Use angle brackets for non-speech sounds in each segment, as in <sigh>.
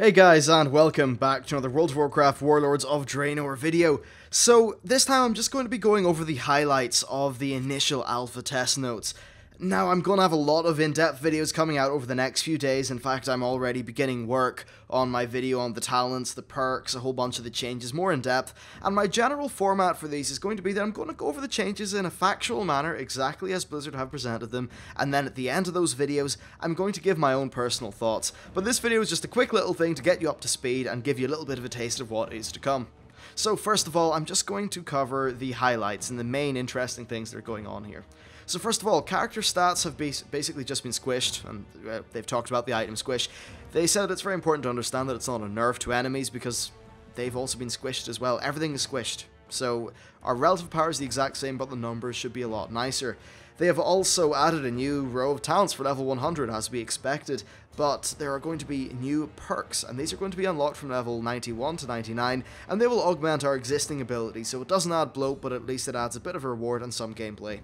Hey guys, and welcome back to another World of Warcraft Warlords of Draenor video. So, this time I'm just going to be going over the highlights of the initial alpha test notes. Now, I'm going to have a lot of in-depth videos coming out over the next few days. In fact, I'm already beginning work on my video on the talents, the perks, a whole bunch of the changes, more in-depth. And my general format for these is going to be that I'm going to go over the changes in a factual manner, exactly as Blizzard have presented them. And then at the end of those videos, I'm going to give my own personal thoughts. But this video is just a quick little thing to get you up to speed and give you a little bit of a taste of what is to come. So first of all, I'm just going to cover the highlights and the main interesting things that are going on here. So first of all, character stats have basically just been squished, and uh, they've talked about the item squish. They said it's very important to understand that it's not a nerf to enemies because they've also been squished as well. Everything is squished. So our relative power is the exact same, but the numbers should be a lot nicer. They have also added a new row of talents for level 100 as we expected, but there are going to be new perks, and these are going to be unlocked from level 91 to 99, and they will augment our existing abilities, so it doesn't add bloat, but at least it adds a bit of a reward and some gameplay.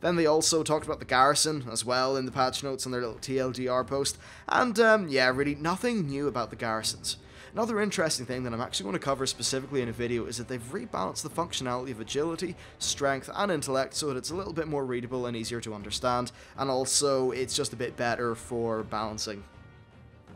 Then they also talked about the garrison as well in the patch notes on their little TLDR post. And um, yeah, really nothing new about the garrisons. Another interesting thing that I'm actually going to cover specifically in a video is that they've rebalanced the functionality of agility, strength, and intellect so that it's a little bit more readable and easier to understand, and also it's just a bit better for balancing.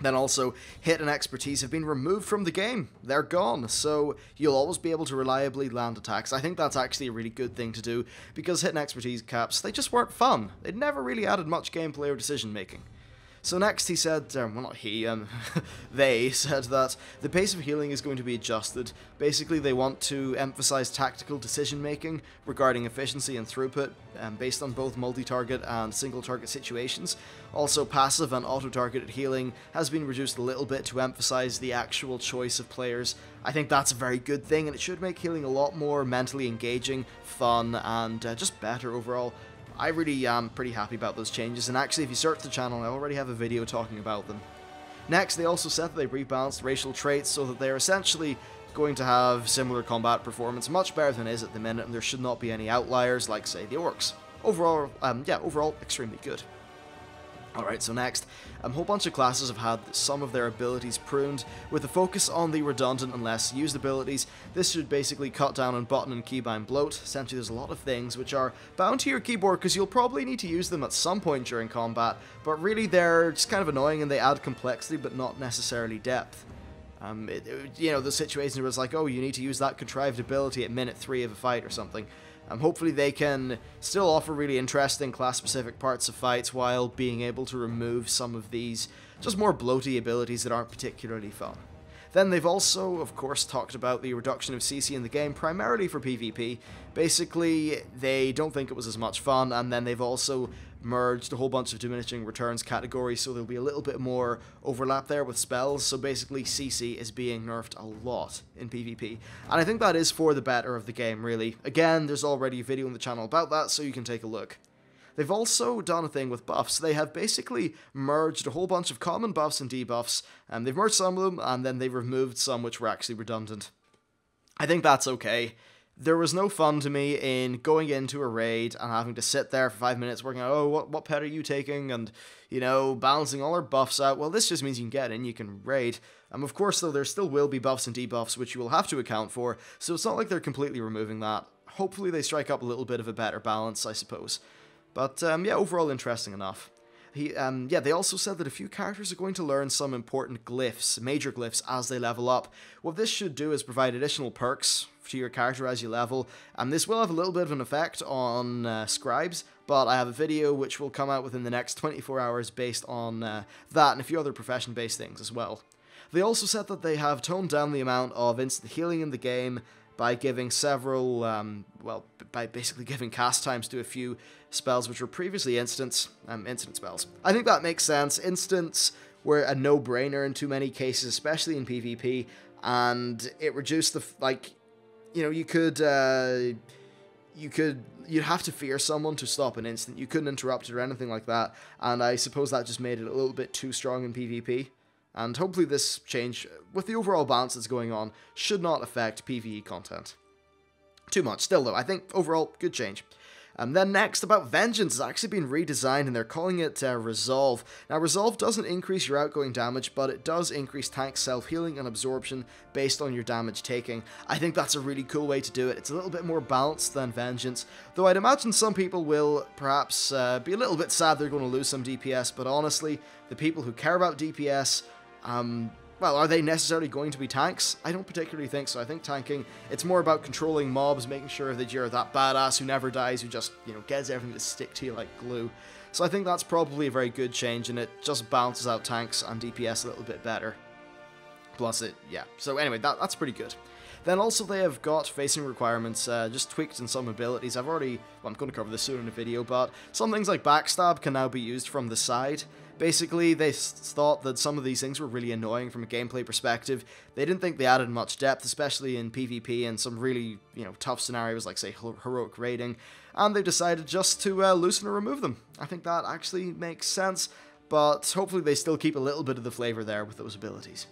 Then also, hit and expertise have been removed from the game. They're gone, so you'll always be able to reliably land attacks. I think that's actually a really good thing to do, because hit and expertise caps, they just weren't fun. They never really added much gameplay or decision making. So next he said, um, well not he, um, <laughs> they said that the pace of healing is going to be adjusted. Basically they want to emphasize tactical decision making regarding efficiency and throughput um, based on both multi-target and single-target situations. Also passive and auto-targeted healing has been reduced a little bit to emphasize the actual choice of players. I think that's a very good thing and it should make healing a lot more mentally engaging, fun, and uh, just better overall. I really am pretty happy about those changes, and actually if you search the channel, I already have a video talking about them. Next, they also said that they rebalanced racial traits so that they're essentially going to have similar combat performance, much better than is at the minute, and there should not be any outliers like, say, the orcs. Overall, um, yeah, overall, extremely good. Alright, so next, a whole bunch of classes have had some of their abilities pruned, with a focus on the redundant and less used abilities. This should basically cut down on button and keybind bloat. Essentially, there's a lot of things which are bound to your keyboard because you'll probably need to use them at some point during combat, but really they're just kind of annoying and they add complexity but not necessarily depth. Um, it, it, you know, the situation it's like, oh, you need to use that contrived ability at minute 3 of a fight or something. Um, hopefully they can still offer really interesting class-specific parts of fights while being able to remove some of these just more bloaty abilities that aren't particularly fun. Then they've also, of course, talked about the reduction of CC in the game, primarily for PvP. Basically, they don't think it was as much fun, and then they've also merged a whole bunch of diminishing returns categories, so there'll be a little bit more overlap there with spells. So basically, CC is being nerfed a lot in PvP, and I think that is for the better of the game, really. Again, there's already a video on the channel about that, so you can take a look. They've also done a thing with buffs. They have basically merged a whole bunch of common buffs and debuffs, and they've merged some of them, and then they've removed some which were actually redundant. I think that's okay there was no fun to me in going into a raid and having to sit there for five minutes working out, oh, what, what pet are you taking? And, you know, balancing all our buffs out. Well, this just means you can get in, you can raid. Um, of course, though, there still will be buffs and debuffs, which you will have to account for, so it's not like they're completely removing that. Hopefully they strike up a little bit of a better balance, I suppose. But, um, yeah, overall interesting enough. He, um, yeah, they also said that a few characters are going to learn some important glyphs, major glyphs, as they level up. What this should do is provide additional perks to your character as you level, and this will have a little bit of an effect on uh, scribes, but I have a video which will come out within the next 24 hours based on uh, that and a few other profession-based things as well. They also said that they have toned down the amount of instant healing in the game by giving several, um, well, by basically <laughs> giving cast times to a few spells which were previously instants, um, instant spells. I think that makes sense. Instants were a no-brainer in too many cases, especially in PvP, and it reduced the, like, you know, you could, uh, you could, you'd have to fear someone to stop an instant. You couldn't interrupt it or anything like that, and I suppose that just made it a little bit too strong in PvP. And hopefully this change, with the overall balance that's going on, should not affect PvE content. Too much. Still though, I think overall, good change. And um, then next, about Vengeance, has actually been redesigned and they're calling it uh, Resolve. Now, Resolve doesn't increase your outgoing damage, but it does increase tank self-healing and absorption based on your damage taking. I think that's a really cool way to do it. It's a little bit more balanced than Vengeance, though I'd imagine some people will perhaps uh, be a little bit sad they're going to lose some DPS, but honestly, the people who care about DPS, um, well, are they necessarily going to be tanks? I don't particularly think so. I think tanking, it's more about controlling mobs, making sure that you're that badass who never dies, who just, you know, gets everything to stick to you like glue. So I think that's probably a very good change, and it just balances out tanks and DPS a little bit better. Plus it, yeah. So anyway, that, that's pretty good. Then also they have got facing requirements uh, just tweaked in some abilities. I've already, well, I'm going to cover this soon in a video, but some things like backstab can now be used from the side. Basically, they thought that some of these things were really annoying from a gameplay perspective. They didn't think they added much depth, especially in PvP and some really, you know, tough scenarios like, say, heroic raiding, and they decided just to uh, loosen or remove them. I think that actually makes sense, but hopefully they still keep a little bit of the flavor there with those abilities.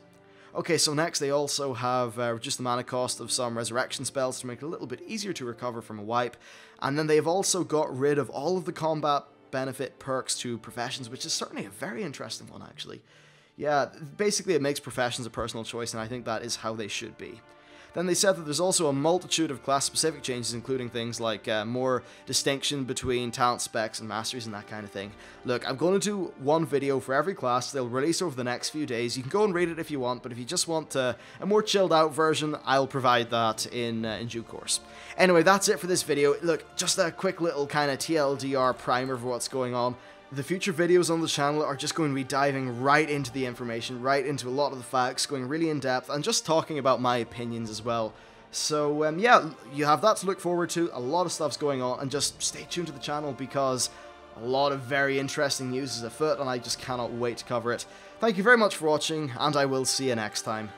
Okay, so next they also have uh, reduced the mana cost of some resurrection spells to make it a little bit easier to recover from a wipe, and then they've also got rid of all of the combat benefit perks to professions, which is certainly a very interesting one, actually. Yeah, basically it makes professions a personal choice, and I think that is how they should be. Then they said that there's also a multitude of class-specific changes, including things like uh, more distinction between talent specs and masteries and that kind of thing. Look, I'm going to do one video for every class. They'll release over the next few days. You can go and read it if you want, but if you just want uh, a more chilled-out version, I'll provide that in, uh, in due course. Anyway, that's it for this video. Look, just a quick little kind of TLDR primer for what's going on. The future videos on the channel are just going to be diving right into the information, right into a lot of the facts, going really in depth, and just talking about my opinions as well. So um, yeah, you have that to look forward to, a lot of stuff's going on, and just stay tuned to the channel because a lot of very interesting news is afoot, and I just cannot wait to cover it. Thank you very much for watching, and I will see you next time.